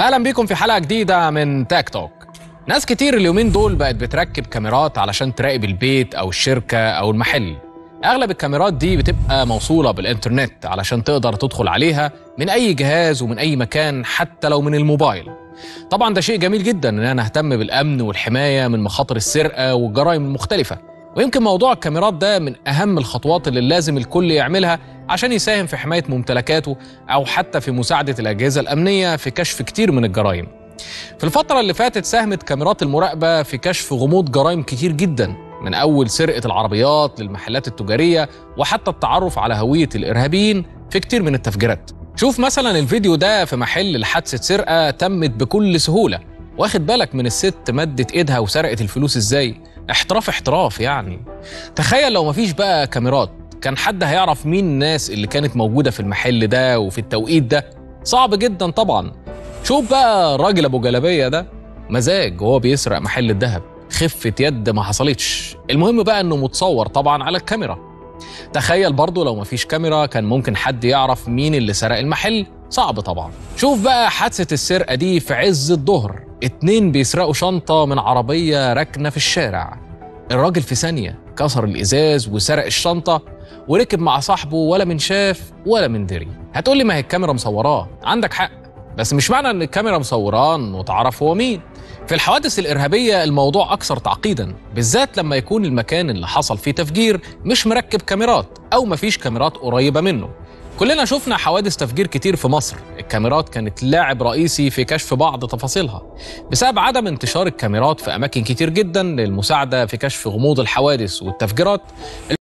أهلا بيكم في حلقة جديدة من تاك توك ناس كتير اليومين دول بقت بتركب كاميرات علشان تراقب البيت أو الشركة أو المحل. أغلب الكاميرات دي بتبقى موصولة بالإنترنت علشان تقدر تدخل عليها من أي جهاز ومن أي مكان حتى لو من الموبايل. طبعا ده شيء جميل جدا إن أنا أهتم بالأمن والحماية من مخاطر السرقة والجرائم المختلفه ويمكن موضوع الكاميرات ده من أهم الخطوات اللي لازم الكل يعملها عشان يساهم في حماية ممتلكاته أو حتى في مساعدة الأجهزة الأمنية في كشف كتير من الجرائم. في الفترة اللي فاتت ساهمت كاميرات المراقبة في كشف غموض جرائم كتير جدا من أول سرقة العربيات للمحلات التجارية وحتى التعرف على هوية الإرهابيين في كتير من التفجيرات. شوف مثلا الفيديو ده في محل لحادثة سرقة تمت بكل سهولة واخد بالك من الست مدت إيدها وسرقت الفلوس إزاي؟ احتراف احتراف يعني. تخيل لو مفيش بقى كاميرات كان حد هيعرف مين الناس اللي كانت موجودة في المحل ده وفي التوقيت ده؟ صعب جدا طبعا. شوف بقى الراجل أبو جلابية ده. مزاج وهو بيسرق محل الذهب. خفة يد ما حصلتش. المهم بقى إنه متصور طبعا على الكاميرا. تخيل برضه لو مفيش كاميرا كان ممكن حد يعرف مين اللي سرق المحل. صعب طبعا. شوف بقى حادثة السرقة دي في عز الظهر. اتنين بيسرقوا شنطة من عربية راكنة في الشارع. الراجل في ثانية كسر الإزاز وسرق الشنطة وركب مع صاحبه ولا من شاف ولا من دري. هتقولي ما هي الكاميرا مصوراه؟ عندك حق. بس مش معنى إن الكاميرا مصوران وتعرف هو مين. في الحوادث الإرهابية الموضوع أكثر تعقيدا بالذات لما يكون المكان اللي حصل فيه تفجير مش مركب كاميرات أو مفيش كاميرات قريبة منه. كلنا شفنا حوادث تفجير كتير في مصر. الكاميرات كانت لاعب رئيسي في كشف بعض تفاصيلها. بسبب عدم انتشار الكاميرات في أماكن كتير جدا للمساعدة في كشف غموض الحوادث والتفجيرات